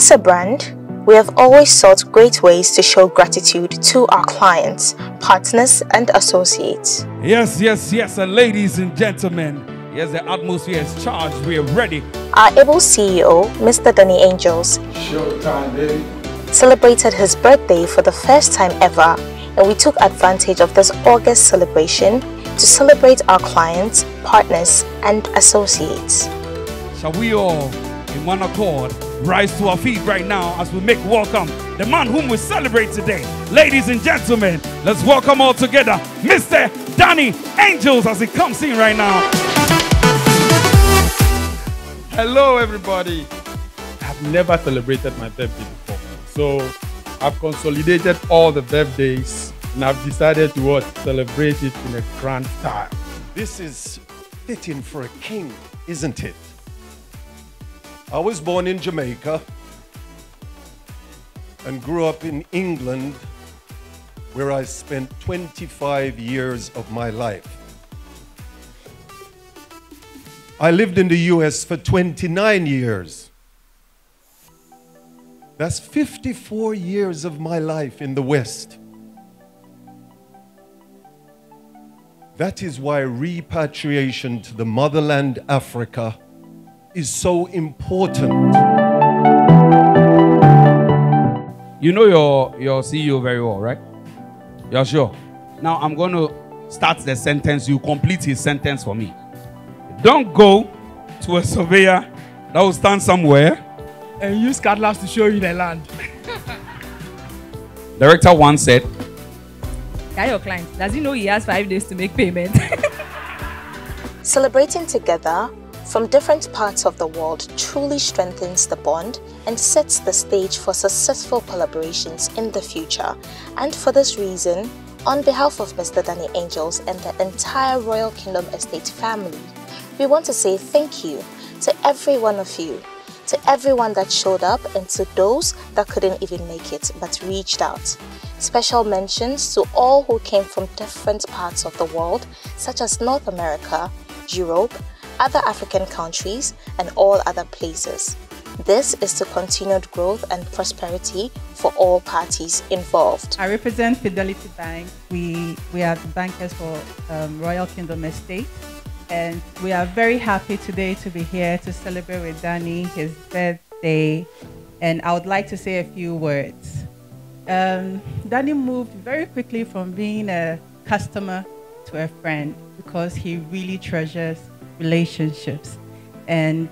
As a brand, we have always sought great ways to show gratitude to our clients, partners, and associates. Yes, yes, yes, and ladies and gentlemen, yes, the atmosphere is charged. We are ready. Our able CEO, Mr. Danny Angels, Showtime, baby. celebrated his birthday for the first time ever, and we took advantage of this August celebration to celebrate our clients, partners, and associates. Shall we all, in one accord, rise to our feet right now as we make welcome the man whom we celebrate today? Ladies and gentlemen, let's welcome all together Mr. Danny Angels as he comes in right now. Hello, everybody. I've never celebrated my birthday before. So I've consolidated all the birthdays and I've decided to what? Celebrate it in a grand style. This is fitting for a king, isn't it? I was born in Jamaica and grew up in England, where I spent 25 years of my life. I lived in the US for 29 years. That's 54 years of my life in the West. That is why repatriation to the motherland Africa is so important. You know your, your CEO very well, right? You're sure? Now I'm going to start the sentence. You complete his sentence for me. Don't go to a surveyor that will stand somewhere. and use cutlass to show you the land. Director once said, Tell your client, does he know he has five days to make payment? Celebrating together from different parts of the world truly strengthens the bond and sets the stage for successful collaborations in the future. And for this reason, on behalf of Mr. Danny Angels and the entire Royal Kingdom Estate family, we want to say thank you to every one of you, to everyone that showed up, and to those that couldn't even make it but reached out. Special mentions to all who came from different parts of the world, such as North America, Europe, other African countries, and all other places. This is to continued growth and prosperity for all parties involved. I represent Fidelity Bank. We we are the bankers for um, Royal Kingdom Estate, and we are very happy today to be here to celebrate with Danny his birthday. And I would like to say a few words. Um, Danny moved very quickly from being a customer to a friend because he really treasures relationships, and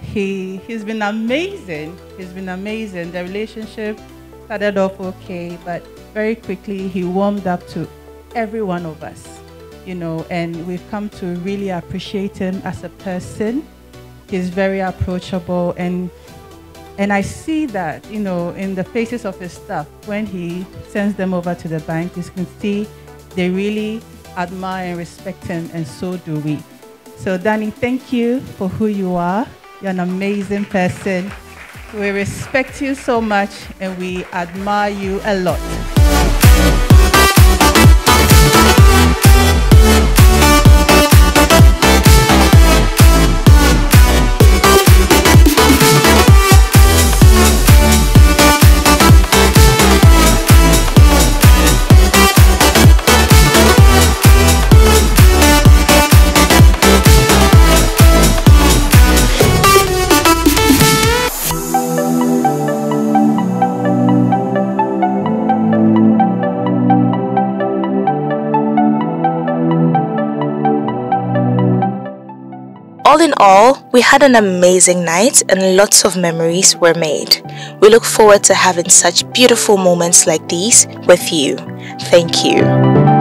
he he's been amazing. He's been amazing. The relationship started off okay, but very quickly he warmed up to every one of us, you know, and we've come to really appreciate him as a person. He's very approachable and and I see that, you know, in the faces of his staff when he sends them over to the bank, you can see they really admire and respect him, and so do we. So, Danny, thank you for who you are. You're an amazing person. We respect you so much and we admire you a lot. All in all, we had an amazing night and lots of memories were made. We look forward to having such beautiful moments like these with you. Thank you.